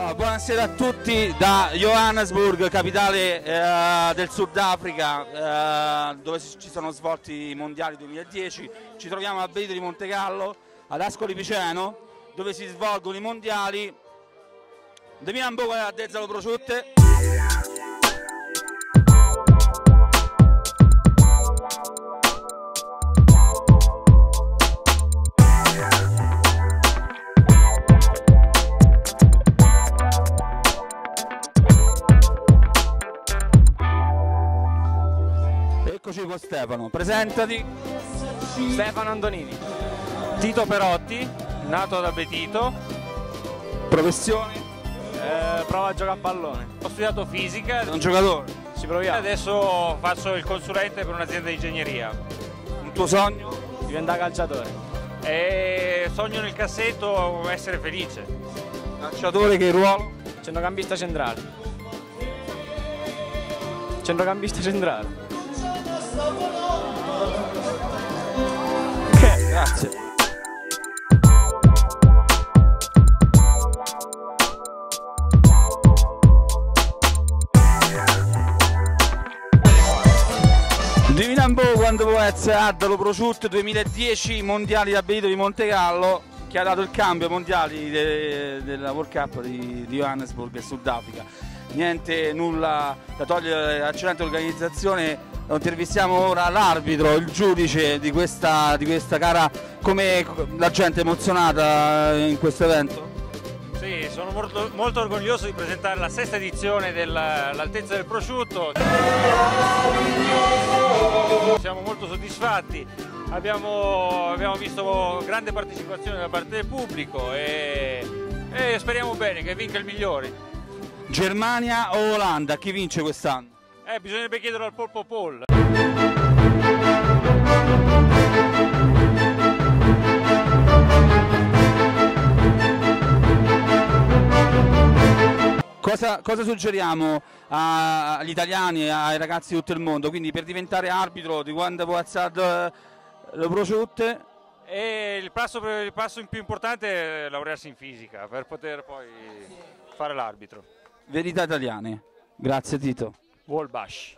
Buonasera a tutti da Johannesburg, capitale eh, del Sudafrica, eh, dove ci sono svolti i mondiali 2010. Ci troviamo a Benito di Montegallo, ad Ascoli Piceno, dove si svolgono i mondiali. Demina un po' a Dezzalo Prosciutte. Eccoci con Stefano, presentati. Stefano Antonini. Tito Perotti, nato da Betito, Professione? eh, prova a giocare a pallone. Ho studiato fisica, Sei un giocatore? ci proviamo. Adesso faccio il consulente per un'azienda di ingegneria. Un tuo sogno? Diventa calciatore. E sogno nel cassetto essere felice. Calciatore che ruolo? Centrocampista centrale. Centrocampista centrale. Ok, grazie. Divina un po' quando può essere Addalo Prosciutto 2010 mondiali da Benito di Montegallo che ha dato il cambio ai mondiali de- della World Cup di, di Johannesburg e Sudafrica. Niente, nulla da togliere all'eccellente organizzazione. Intervistiamo ora l'arbitro, il giudice di questa, di questa gara. Come la gente è emozionata in questo evento? Sì, sono molto, molto orgoglioso di presentare la sesta edizione dell'Altezza del Prosciutto. Siamo molto soddisfatti, abbiamo, abbiamo visto grande partecipazione da parte del pubblico e, e speriamo bene che vinca il migliore. Germania o Olanda? Chi vince quest'anno? Eh, bisognerebbe chiederlo al Polpo Paul. Cosa, cosa suggeriamo a- agli italiani e ai ragazzi di tutto il mondo? Quindi per diventare arbitro di quando può alzare le prosciutte, E il passo, il passo più importante è laurearsi in fisica per poter poi fare l'arbitro. Verità italiane. Grazie Tito. Wallbash.